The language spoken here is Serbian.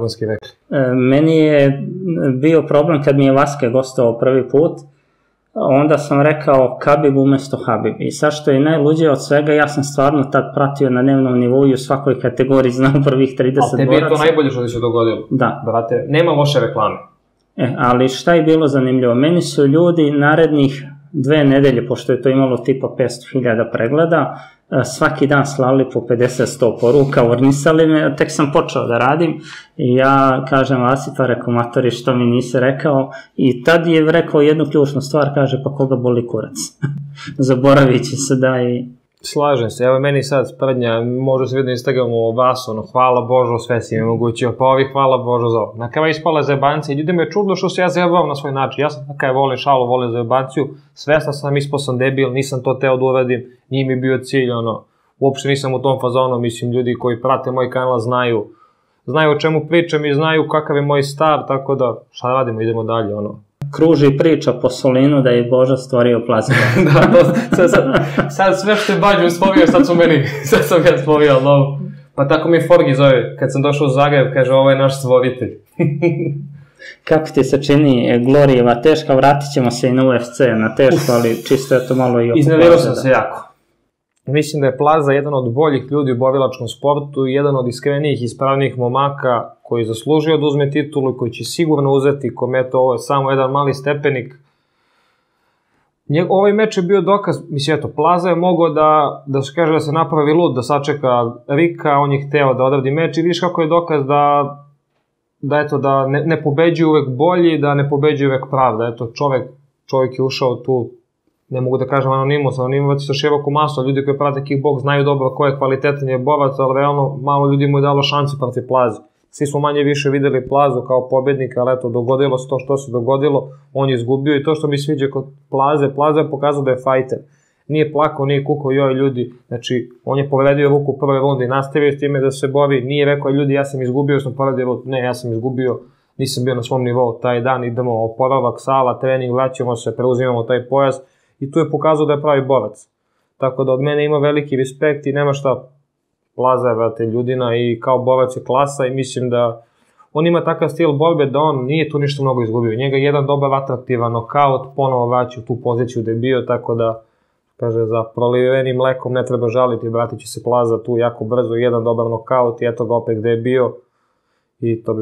Gonski rekli. E, meni je bio problem kad mi je Vaske gostao prvi put, onda sam rekao Kabib umesto Habib. I sad što je najluđe od svega, ja sam stvarno tad pratio na dnevnom nivou i u svakoj kategoriji znam prvih 30 boraca. Ali tebi je to najbolje što ti se dogodilo. Da. Brate, nema loše reklame. E, ali šta je bilo zanimljivo? Meni su ljudi narednih dve nedelje, pošto je to imalo tipa 500.000 pregleda, e, svaki dan slali po 50-100 poruka, urnisali me, tek sam počeo da radim i ja kažem Asipa, rekao matori što mi nisi rekao i tad je rekao jednu ključnu stvar, kaže pa koga boli kurac. Zaboravit će se da i Slažem se, evo meni sad sprednja, može se vidjeti na Instagramu vas, ono, hvala Božo, sve si mi omogućio, pa ovi hvala Božo za ovo. Na kraju ispala zebancija ljudi me čudno što se ja zajebavam na svoj način. Ja sam takav volim šalu, volim zebanciju, svesna sam, ispao sam debil, nisam to teo da uradim, nije mi bio cilj, ono, uopšte nisam u tom fazonu, mislim, ljudi koji prate moj kanal znaju, znaju o čemu pričam i znaju kakav je moj stav, tako da, šta da radimo, idemo dalje, ono, kruži priča po Solinu da je Boža stvorio plazmu. da, to, sad, sad, sad sve što je Bađu spomio, sad su meni, sad sam ja spomio, no. Pa tako mi Forgi zove, kad sam došao u Zagreb, kaže, ovo je naš stvoritelj. Kako ti se čini e, Glorijeva teška, vratit ćemo se i na UFC, na tešku, ali čisto je to malo i oko sam se jako. Mislim da je Plaza jedan od boljih ljudi u bovilačkom sportu jedan od iskrenijih i ispravnijih momaka koji je zaslužio da uzme titulu i koji će sigurno uzeti, kome to ovo je samo jedan mali stepenik. Njeg, ovaj meč je bio dokaz, mislim, eto, Plaza je mogao da, da se kaže da se napravi lud, da sačeka Rika, on je hteo da odradi meč i vidiš kako je dokaz da, da eto, da ne, ne pobeđuje uvek bolji, da ne pobeđuje uvek pravda. Eto, čovek, čovek je ušao tu ne mogu da kažem anonimus, anonimumac sa široku masu, ljudi koji prate kickbox znaju dobro ko je kvalitetan je borac, ali realno malo ljudi mu je dalo šanse protiv plaze. Svi smo manje više videli plazu kao pobednika, ali eto, dogodilo se to što se dogodilo, on je izgubio i to što mi sviđa kod plaze, plaza je pokazao da je fajter. Nije plakao, nije kukao, joj ljudi, znači, on je povredio ruku u prvoj rundi, nastavio s time da se bori, nije rekao, ljudi, ja sam izgubio, sam povredio ruku, ne, ja sam izgubio, nisam bio na svom nivou taj dan, idemo oporavak, sala, trening, vraćamo se, preuzimamo taj pojas, i tu je pokazao da je pravi borac. Tako da od mene ima veliki respekt i nema šta Plaza je, vrate, ljudina i kao borac je klasa i mislim da on ima takav stil borbe da on nije tu ništa mnogo izgubio. Njega jedan dobar atraktivan nokaut ponovo vraća u tu poziciju da je bio, tako da kaže, za prolivenim mlekom ne treba žaliti, vratit će se Plaza tu jako brzo, jedan dobar nokaut i eto ga opet gde je bio i to bi